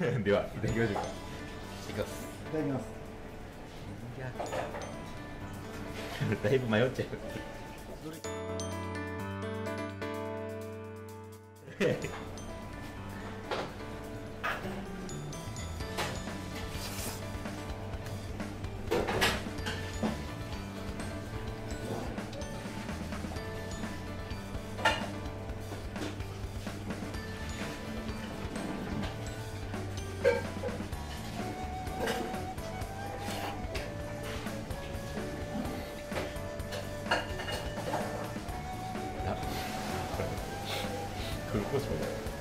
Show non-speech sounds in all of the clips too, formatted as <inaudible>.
<laughs> ではいただきましょうか。いきます。いただきます。い <laughs> やだいぶ迷っちゃう。あ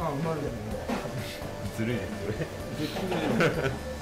あうまいですねずるいですこ <laughs>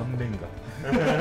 食べづ食べづらい断面が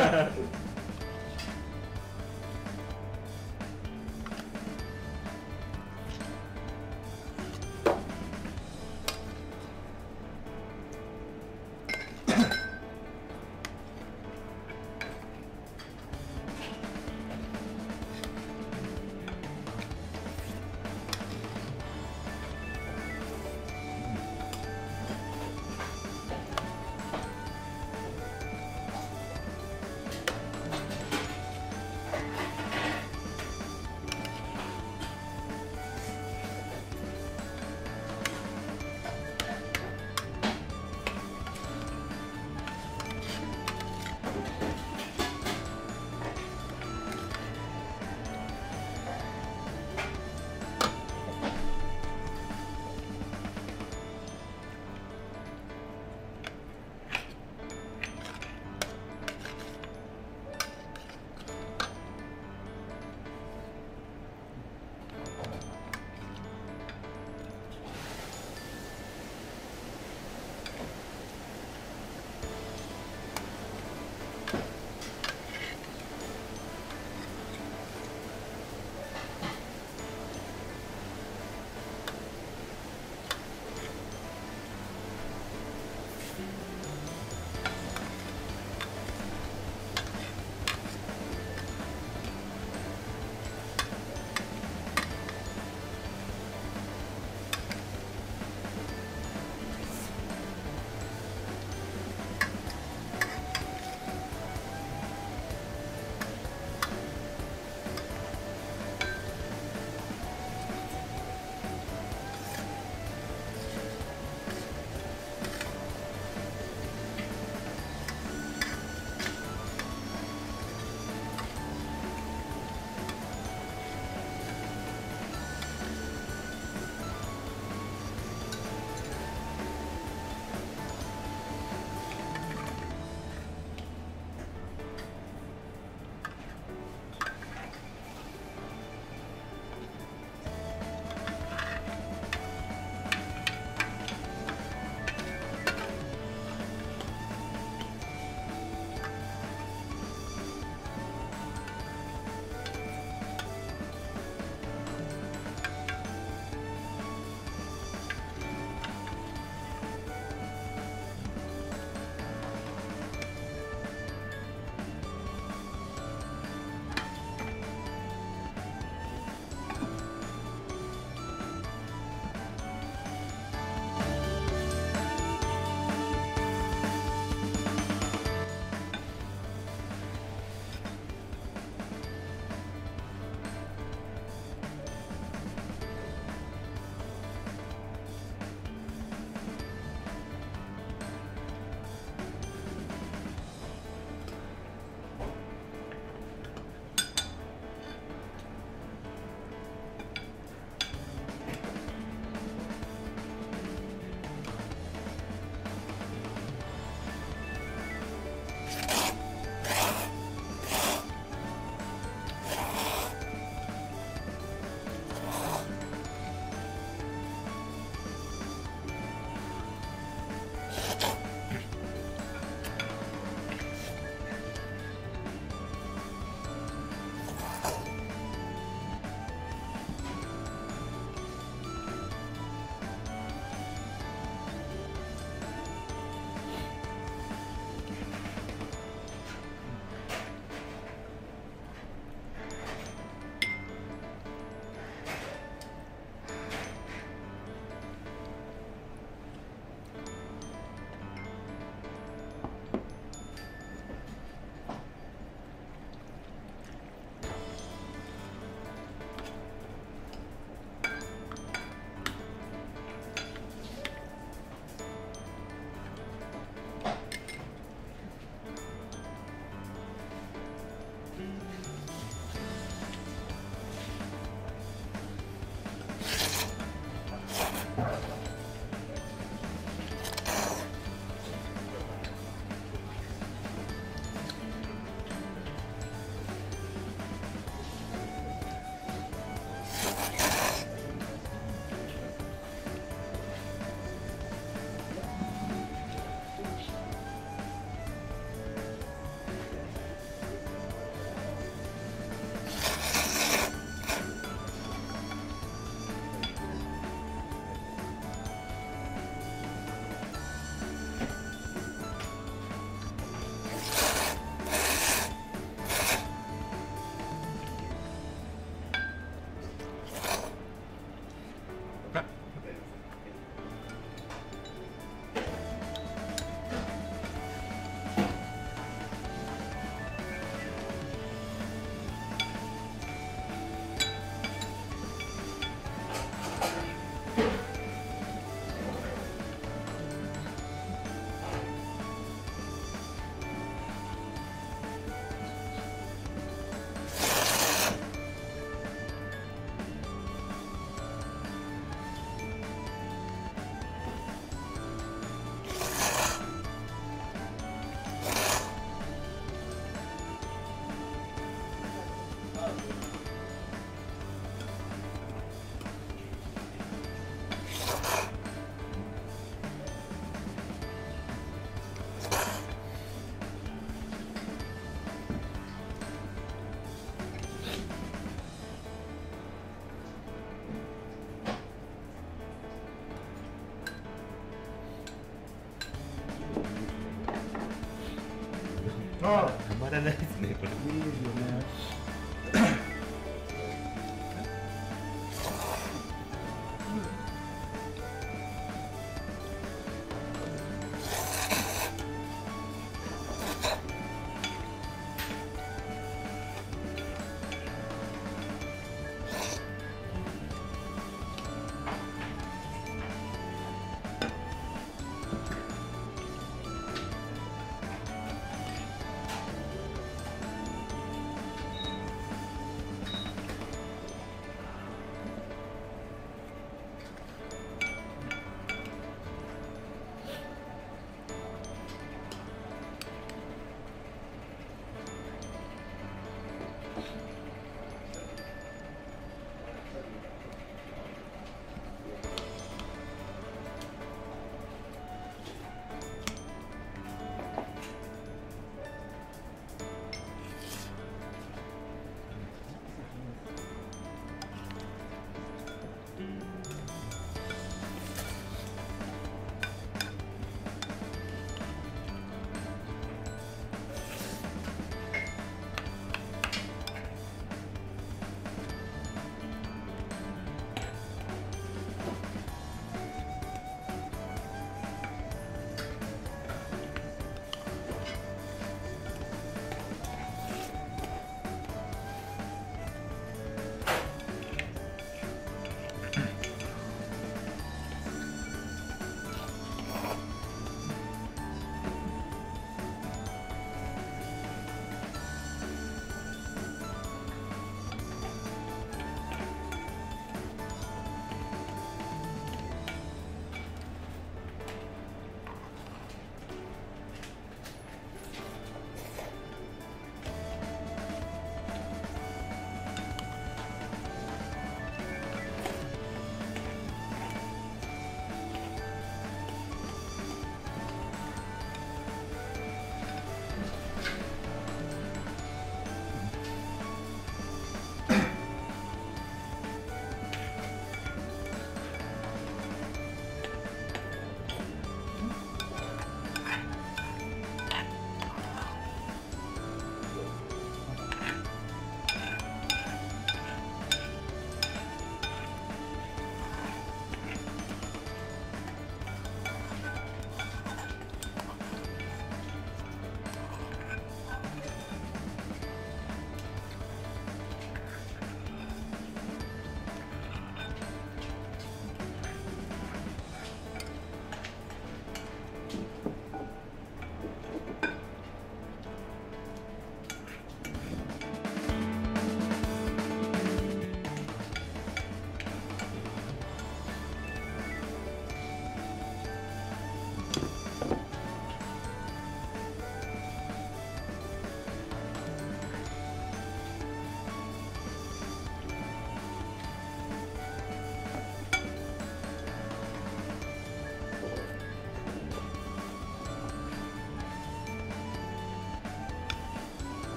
あ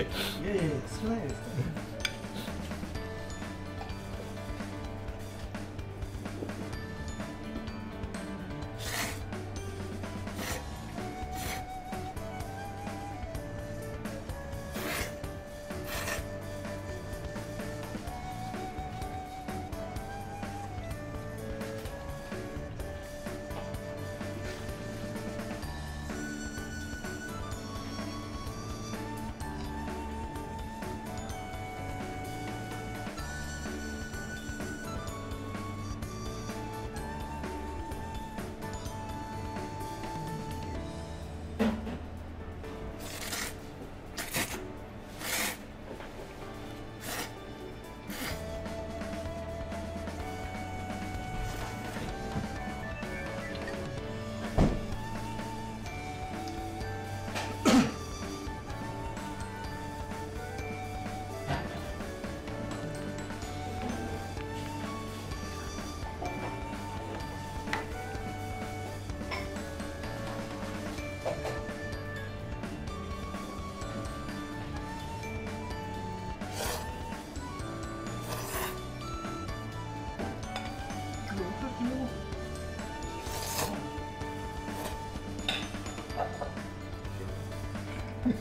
いいやいや少ないですか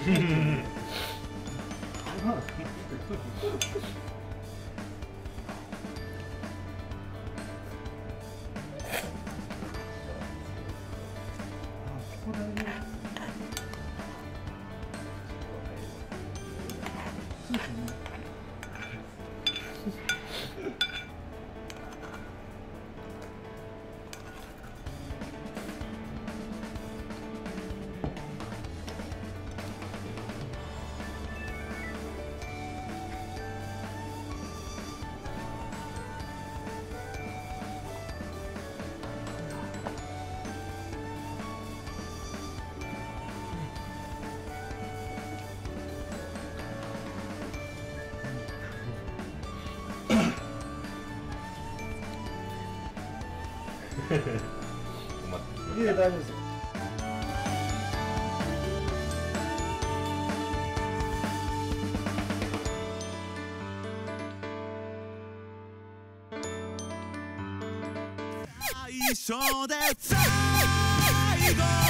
いですかここだねそうですね困って <laughs> いや大丈夫ですよ。最初で最後